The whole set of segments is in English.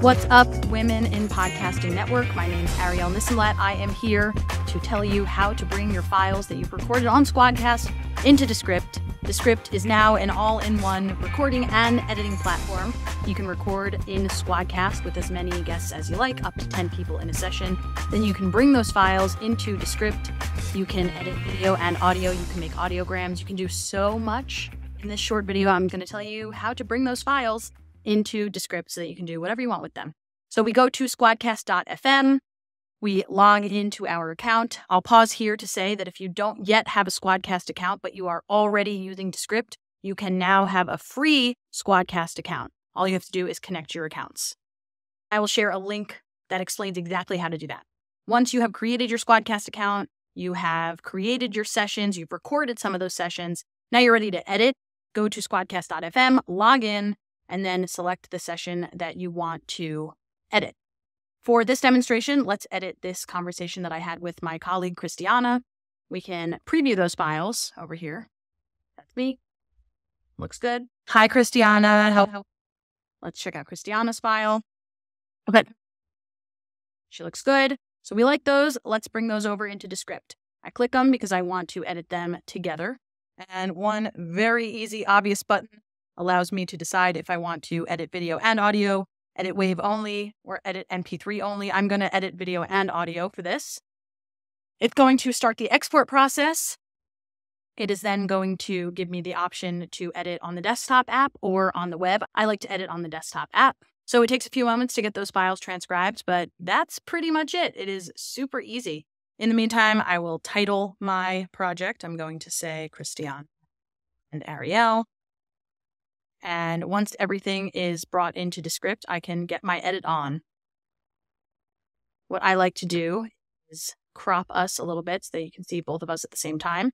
What's up, Women in Podcasting Network? My name is Arielle Nissenblatt. I am here to tell you how to bring your files that you've recorded on Squadcast into Descript. Descript is now an all in one recording and editing platform. You can record in Squadcast with as many guests as you like, up to 10 people in a session. Then you can bring those files into Descript. You can edit video and audio. You can make audiograms. You can do so much. In this short video, I'm going to tell you how to bring those files into Descript so that you can do whatever you want with them. So we go to squadcast.fm. We log into our account. I'll pause here to say that if you don't yet have a Squadcast account, but you are already using Descript, you can now have a free Squadcast account. All you have to do is connect your accounts. I will share a link that explains exactly how to do that. Once you have created your Squadcast account, you have created your sessions, you've recorded some of those sessions, now you're ready to edit. Go to squadcast.fm, log in, and then select the session that you want to edit. For this demonstration, let's edit this conversation that I had with my colleague, Christiana. We can preview those files over here. That's me. Looks good. Hi, Christiana. How- Let's check out Christiana's file. Okay. She looks good. So we like those. Let's bring those over into Descript. I click them because I want to edit them together. And one very easy, obvious button allows me to decide if I want to edit video and audio, edit WAV only, or edit MP3 only. I'm going to edit video and audio for this. It's going to start the export process. It is then going to give me the option to edit on the desktop app or on the web. I like to edit on the desktop app. So it takes a few moments to get those files transcribed, but that's pretty much it. It is super easy. In the meantime, I will title my project. I'm going to say Christian and Arielle. And once everything is brought into Descript, I can get my edit on. What I like to do is crop us a little bit so that you can see both of us at the same time.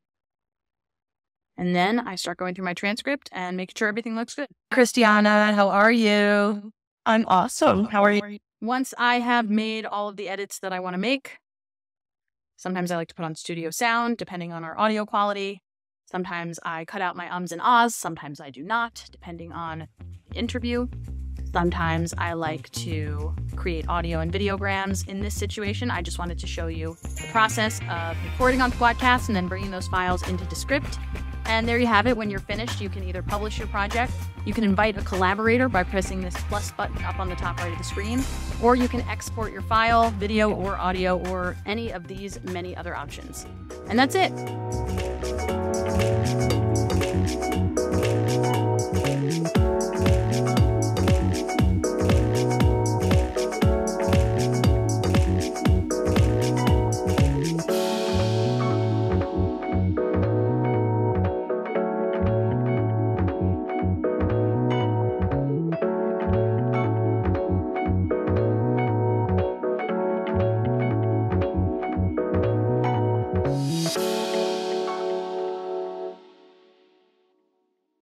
And then I start going through my transcript and making sure everything looks good. Christiana, how are you? I'm awesome. How are you? Once I have made all of the edits that I want to make, sometimes I like to put on studio sound depending on our audio quality. Sometimes I cut out my ums and ahs, sometimes I do not, depending on the interview. Sometimes I like to create audio and videograms. In this situation, I just wanted to show you the process of recording on Squadcast and then bringing those files into Descript. And there you have it. When you're finished, you can either publish your project, you can invite a collaborator by pressing this plus button up on the top right of the screen, or you can export your file, video or audio, or any of these many other options. And that's it.